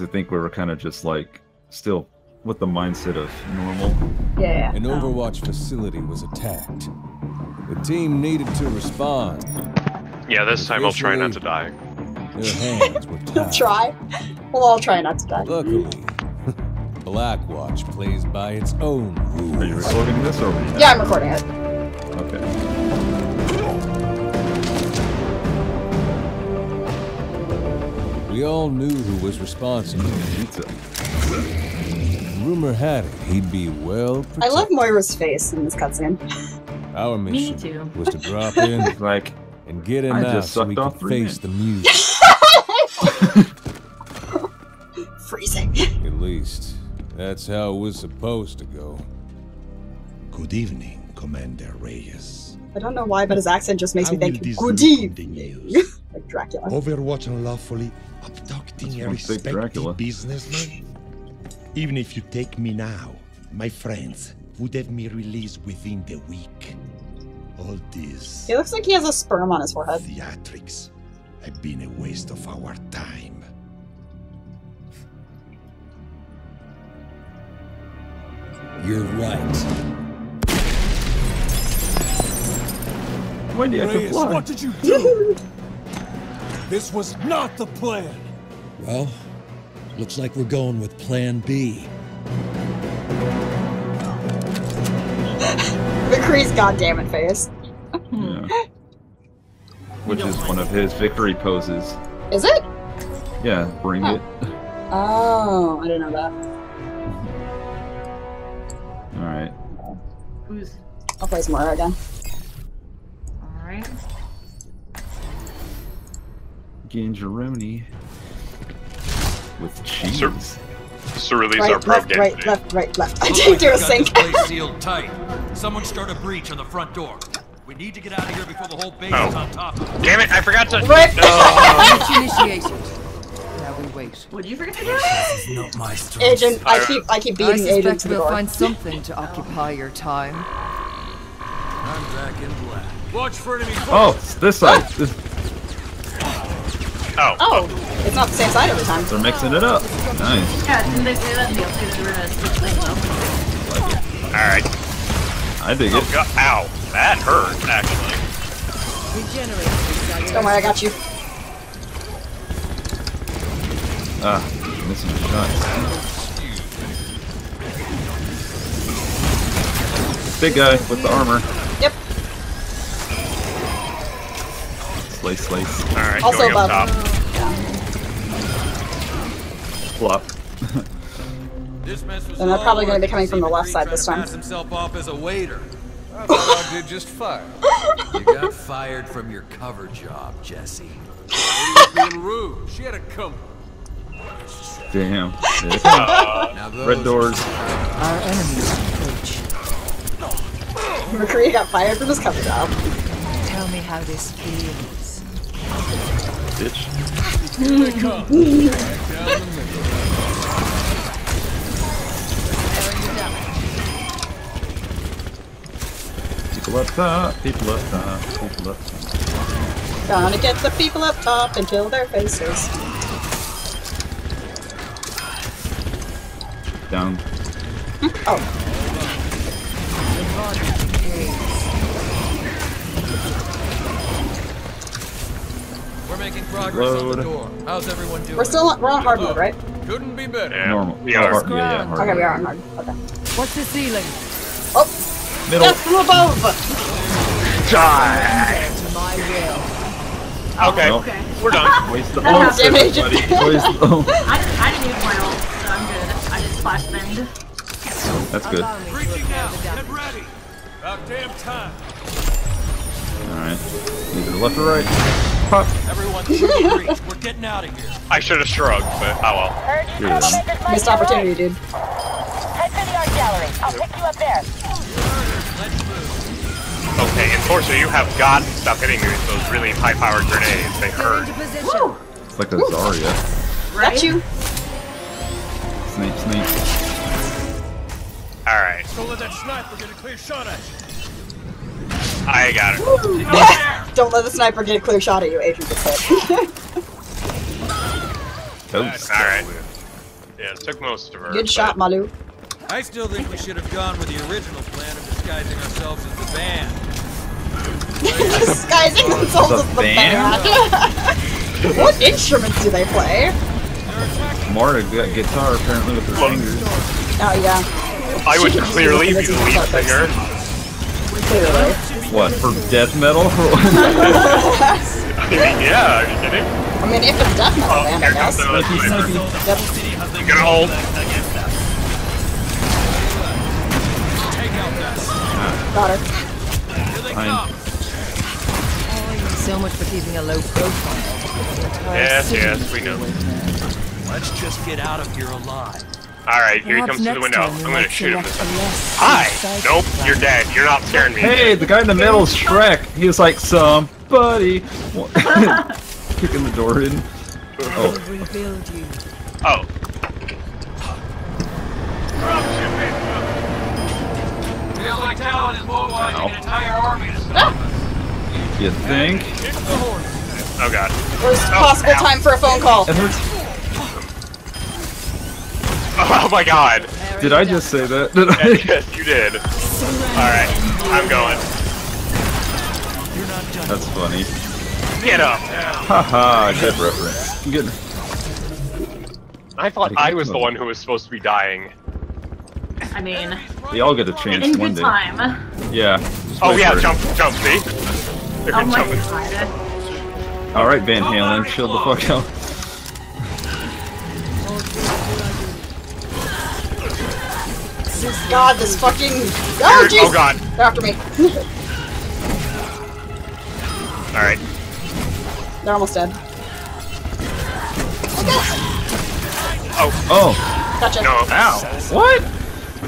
because I think we were kind of just like still with the mindset of normal. Yeah. An uh-huh. Overwatch facility was attacked. The team needed to respond. Yeah, this time I'll try not to die. Their hands were tied. Try. We'll all try not to die. Luckily, Blackwatch plays by its own rules. Are you recording this or? Yeah, I'm recording it. We all knew who was responsible. Pizza. Rumor had it he'd be well protected. I love Moira's face in this cutscene. Our Me mission too. was to drop in Like and get him I out so we sucked could face men. the music. Freezing. At least, that's how it was supposed to go. Good evening, Commander Reyes. I don't know why, but his accent just makes How me think good evening. the news? like Dracula. Overwatch unlawfully abducting That's a one big respected Dracula. businessman? Even if you take me now, my friends would have me released within the week. All this He looks like he has a sperm on his forehead. theatrics have been a waste of our time. You're right. Wendy, I can Reyes, fly. what did you do? This was not the plan. Well, looks like we're going with Plan B. McCree's goddamn it face. Yeah. Which is one of his victory poses. Is it? Yeah, bring Huh. it. Oh, I didn't know that. All right. Who's I'll play some Moira again. all right? Gangeroni with cheese. Sir- Ceruleans Right, are pro left, right, Genji. left, right, left. I Looks didn't do a got sync. this place sealed tight. Someone start a breach on the front door. We need to get out of here before the whole base Oh. is on top of us. Damn it! I forgot to. Right. No. Breach initiated. Now we wait. What did you forget to do? Not my strength. Agent, I uh, keep, I keep I beating Agent suspect to we'll door. find something to occupy your time. I'm back in black. Watch for enemy Oh, this side. This, Oh. Oh, it's not the same side every time. they're mixing it up. Nice. Yeah, didn't they say that in the update they were gonna switch things up? All right. I dig Oh it. god! Ow! That hurt actually. Don't worry, I got you. Ah, missing shots. Big guy with the armor. Yep. Slice, slice. All right, Also going above. up top. Flop. This mess And they're probably gonna be coming from the See left McCree side trying this to time. Pass himself off as a waiter. I thought I did just fine. You got fired from your cover job, Jesse. being rude. She had a come. Damn. Now those Red doors. Our enemies approach. McCree got fired from his cover job. Tell me how this feels. Bitch. Here they come. Right down the middle. People up top. People up top. People up top. Gonna get the people up top and kill their faces. Down. Oh, We're making progress on the door. How's everyone doing? we're still on, we're on hard mode, right? Oh, couldn't be better. Yeah, Normal. we Oh, are. hard- yeah, yeah, hard. Okay, we are on hard. Okay. What's the ceiling? Oh, Middle. death from above! To my will. Okay, Nope. Okay. we're done. Waste the That ult, happened. Damage. everybody. Waste the ult. I, didn't- I didn't use my ult, so I'm good. I just flash banged. That's good. Allow me to Breaching repair now. the Get ready. About damn time. Alright. Either left or right. Pop. Everyone through the breach. We're getting out of here. I should have shrugged, but oh well. Heard you Yeah. called Mrs. Mike Missed opportunity, dude. Head to the art gallery. I'll pick you up there. Let's move. Okay, Enforcer, you have got to stop hitting me with those really high-powered grenades. They hurt. Into position. It's like a Zarya. Got you. Snape, Snape. All right, Don't let that sniper get a clear shot at you. I got it. Don't let the sniper get a clear shot at you, Adrian. gets hit. Toast. All right. Yeah, it took most of her. Good but- shot, Malu. I still think we should have gone with the original plan of disguising ourselves as the band. Disguising themselves as the band? band. what instruments do they play? More got guitar apparently with her Look. fingers. Oh yeah, I would She can clearly be the lead singer. clearly. What for death metal? I mean, yeah, are you kidding? I mean, if it's death metal Oh, band, I guess. the Snippy, sniper. snippy. Yep. Gonna hold. Got her. Fine. So much for keeping a low profile. Yes, yes, we know. Let's just get out of here alive. Alright, here he comes to the window. I'm gonna shoot him. select a less Hi! Nope, you're dead. You're not scaring me. Hey, the guy in the middle is Shrek. He was like, somebody. Kicking the door in. Oh, Rebuild you. Oh. Feels like Talon is mobilizing an entire army to stop us. you think? Oh god. Worst oh, possible ow. time for a phone call. It hurts. Oh my god. Did I just say that? Did I? yes, you did. Alright, I'm going. That's funny. Get up. Haha, good reference. Good. I thought I was the one who was supposed to be dying. I mean, We all get a chance in one good day. time. Yeah. Oh yeah, jump, jump, see? They're Oh my god. All right, Van Halen, chill the fuck out. God, this fucking. Oh, Oh god. They're after me. Alright. They're almost dead. Oh, Oh. Gotcha. No. ow. What?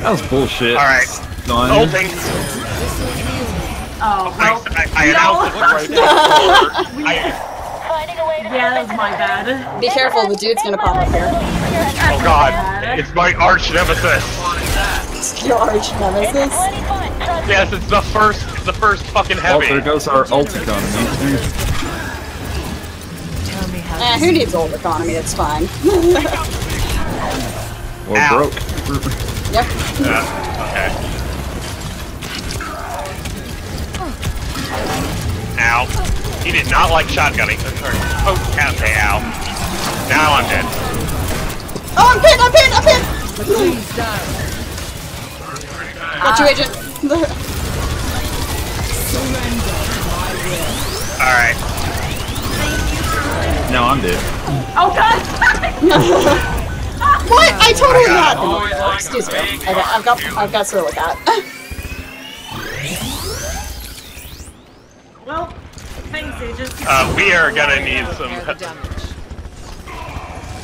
That was bullshit. Alright. Done. Ulting. Oh, I, well, I, I no. announced it right there. I, Finding a way to yeah, that was my bad. Be careful, the dude's gonna pop up here. oh god. It's my arch nemesis. Your arch nemesis. Plenty fun. Trust me. Yes, it's the first, the first fucking Oh, heavy. there goes our ult economy. Tell me how Eh, who needs ult economy? It's fine. Or Ow. broke. yep. Yeah, okay. Ow. He did not like shotgunning. Oh, can't say ow. Now I'm dead. Oh, I'm pinned! I'm pinned! I'm pinned! Got you, agent. Alright. Now I'm dead. Oh god! what? I totally God. not. Excuse me. I got, I've got, I've got Cyrillic at. That. Well, thanks, agent. Uh, we are gonna need some... damage.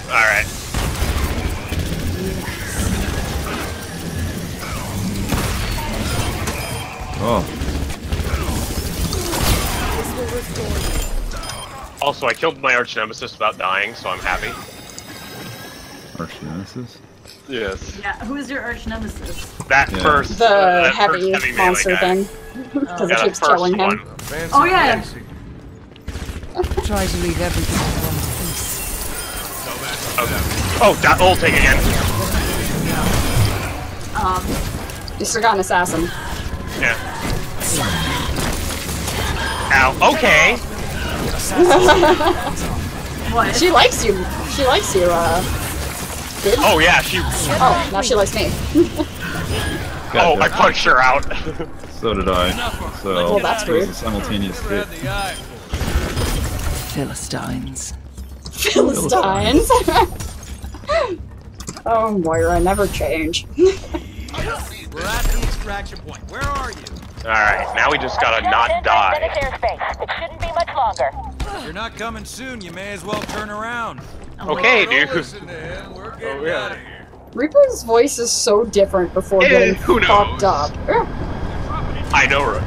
Alright. Oh, Also, I killed my arch nemesis without dying, so I'm happy. arch nemesis. Yes. Yeah, who's your arch nemesis? That Yeah. first... The uh, that heavy, first heavy melee monster thing. Because Yeah, it keeps killing him. Oh, yeah. fancy. Try to leave everything in one piece. Oh, oh that ulting again. Um, You still got an assassin. Yeah. Ow. Okay. what? She likes you. She likes you, uh. Bitch. Oh yeah, she. Oh, now she likes me. Oh, I punched her out. So did I. So Well, that's it was weird. a simultaneous hit. Philistines. Philistines. oh, Moira, never change. We're at the extraction point. Where are you? All right, now we just gotta not die. It shouldn't be much longer. You're not coming soon, you may as well turn around. Okay, dude. listen to him. We're yeah. out of here. Reaper's voice is so different before Eh, getting who fucked knows? up. I know her.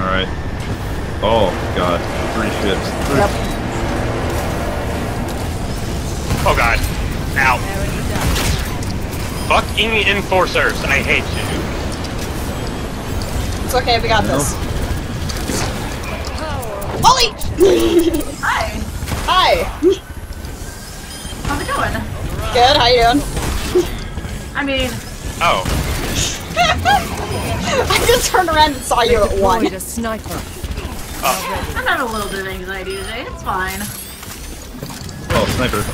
All right. Oh god, three ships. Three- Yep. Oh god. Ow. Fucking enforcers. I hate you. It's okay, we got No. this. Ollie! Hi! Hi! How's it going? Good, how you doing? I mean, Oh, I just turned around and saw you at one. Deployed a sniper. Oh. I'm having a little bit of anxiety today. It's fine. Oh, sniper.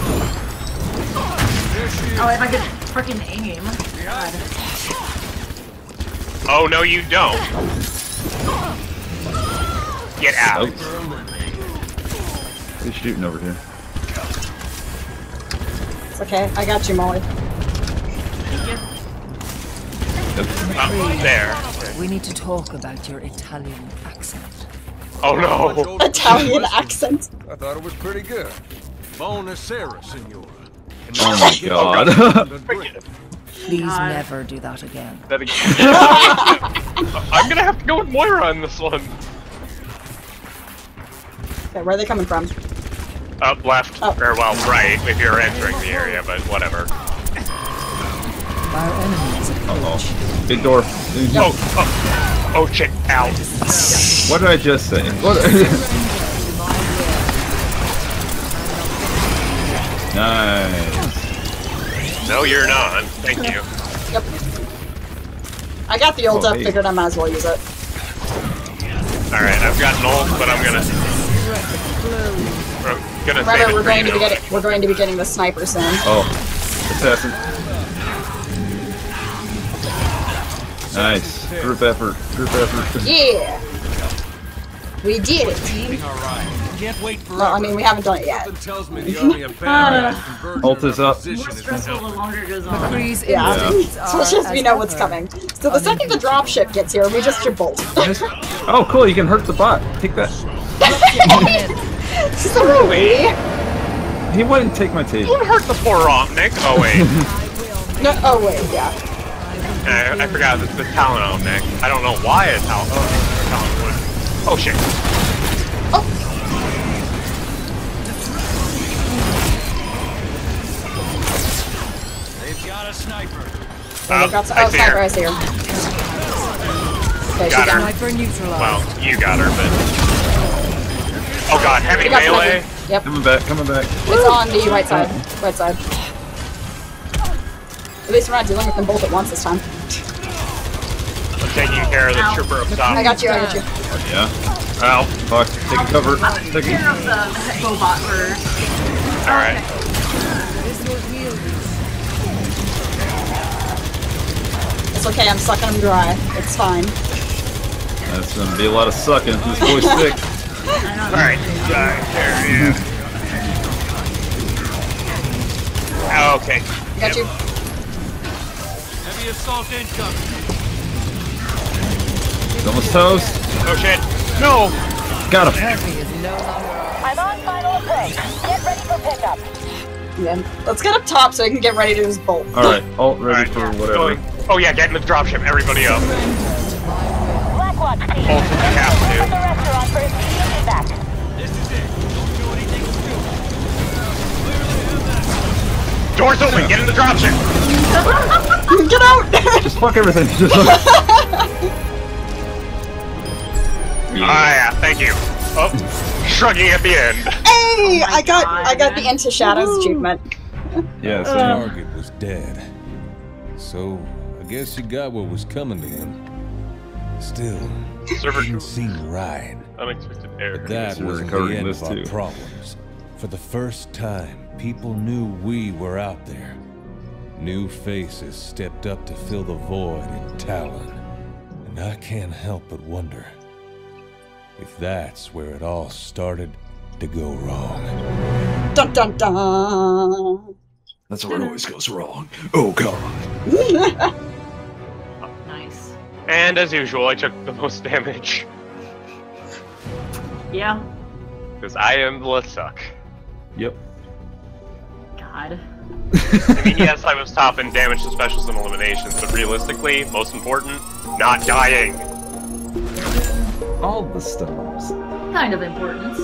Oh, if I could freaking aim. God. Oh no, you don't. Get out. He's shooting over here. It's okay, I got you, Molly. Thank you. Uh, there. We need to talk about your Italian accent. Oh no. Italian accent. I thought it was pretty good. Buonasera, signora. And Oh now my get god. something to drink. Please God. never do that again. That again. I'm gonna have to go with Moira on this one. Okay, where are they coming from? Up left, Oh. or well, right, if you're entering the area, but whatever. Our enemies Uh approach. oh. Big door. Oh, oh, oh shit, ow. What did I just say? What? nice. No, you're not. Thank you. Yep. I got the ult Oh, up, hey. figured I might as well use it. Alright, I've got an ult, but I'm gonna... We're gonna save Remember, it we're going to be getting we're going to be getting the sniper soon. Oh, assassin. Nice. Group effort. Group effort. Yeah! We did it! Can't wait for Well, I mean, we haven't done it yet. Something tells me the army of Banner has converged Ult is our up. position More stressful the longer it goes on. McCree's Yeah. instincts So it's are just we know what's coming. So the second the dropship gets here, we just should bolt. Oh, cool. You can hurt the bot. Take that. Sorry! He wouldn't take my tape. Don't hurt the poor Omnic. Oh wait, No, oh wait, yeah. I, I forgot the, the Talon Omnic. I don't know why it's Talon, oh, Talon would. Oh shit. Oh, Oh, got I oh, see sniper, her. I see her. Okay, she Got her. got Sniper neutralized. Well, you got her, but. Oh god, heavy We melee. sniper. Yep, Coming back. Coming back. it's on the right side. Right side. At least we're not dealing with them both at once this time. I'm taking care of the Ow. trooper up top. I got you, I got you. Yeah. Ow. Fuck. Take cover. I'll take Take care of the robot first. Alright. This will heal you. It's okay, I'm sucking them dry. It's fine. That's gonna be a lot of sucking. This boy's sick. Alright. There, yeah. Oh, okay. I got you. Heavy assault incoming. He's almost toast. Oh shit. No! Got him. Heavy is no longer. I'm on final approach. Get ready for pickup. Yeah. Let's get up top so we can get ready to just bolt. All right. Ult ready Alright. for whatever. Going. Oh yeah, get in the dropship. Everybody up. Blackwatch team. Ult have to. the restaurant for immediate evac. This is it. Don't do anything stupid. Doors open. Get in the dropship. Get out! Just fuck everything. Just fuck. Ah yeah, thank you. Oh, shrugging at the end. hey! I got God. I got the Into Shadows achievement. Yeah. The So target was dead. So, I guess you got what was coming to him. Still, Server didn't seem right. unexpected error. But that wasn't the end of our too. problems. For the first time, people knew we were out there. New faces stepped up to fill the void in Talon. And I can't help but wonder if that's where it all started to go wrong. Dun dun dun! That's where it always goes wrong. Oh god. Nice. And as usual, I took the most damage Yeah. because I am the suck. Yep. God. I mean, yes, I was top in damage to specials and eliminations, but realistically, most important, not dying. All the stars. Kind of important.